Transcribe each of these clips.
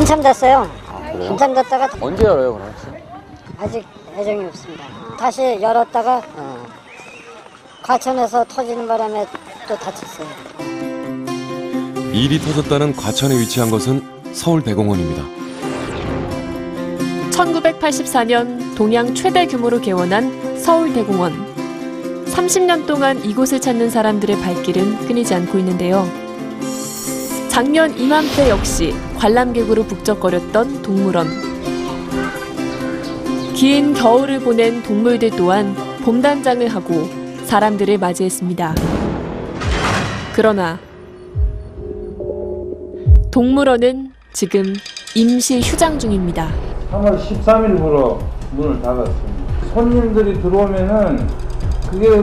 한참 됐어요. 그래요? 한참 됐다가 언제 열어요, 그럼? 아직 예정이 없습니다. 다시 열었다가 어, 과천에서 터지는 바람에 또 다쳤어요. 일이 터졌다는 과천에 위치한 것은 서울 대공원입니다. 1984년 동양 최대 규모로 개원한 서울대공원. 30년 동안 이곳을 찾는 사람들의 발길은 끊이지 않고 있는데요. 작년 이맘때 역시 관람객으로 북적거렸던 동물원. 긴 겨울을 보낸 동물들 또한 봄단장을 하고 사람들을 맞이했습니다. 그러나 동물원은 지금 임시 휴장 중입니다. 3월 13일부로 문을 닫았습니다. 손님들이 들어오면은 그게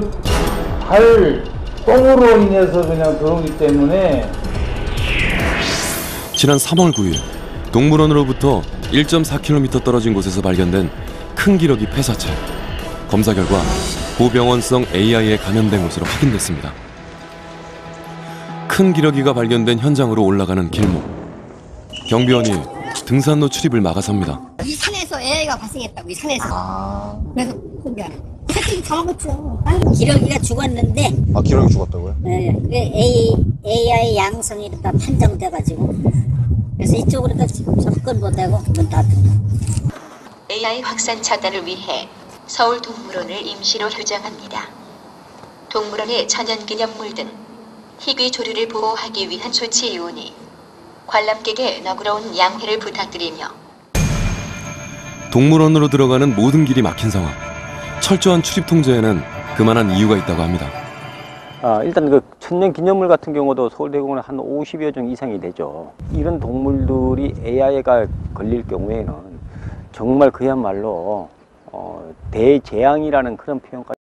발 똥으로 인해서 그냥 들어오기 때문에 지난 3월 9일 동물원으로부터 1.4km 떨어진 곳에서 발견된 큰 기러기 폐사체. 검사 결과 고병원성 AI에 감염된 것으로 확인됐습니다. 큰 기러기가 발견된 현장으로 올라가는 길목. 경비원이 등산로 출입을 막아섭니다. 이 산에서 AI가 발생했다고 이 산에서 그래서 포기하라 새끼 다 먹었죠 기러기가 죽었는데 아 기록이 죽었다고요? 네, 그게 A, AI 양성이 다 판정돼가지고 그래서 이쪽으로 또 접근 못하고 문 닫은 AI 확산 차단을 위해 서울 동물원을 임시로 휴장합니다. 동물원의 천연기념물 등 희귀 조류를 보호하기 위한 조치이오니 관람객의 너그러운 양해를 부탁드리며 동물원으로 들어가는 모든 길이 막힌 상황. 철저한 출입 통제에는 그만한 이유가 있다고 합니다. 아, 일단 그 천년 기념물 같은 경우도 서울대공원에 한 50여 종 이상이 되죠. 이런 동물들이 AI가 걸릴 경우에는 정말 그야말로 어, 대재앙이라는 그런 표현까지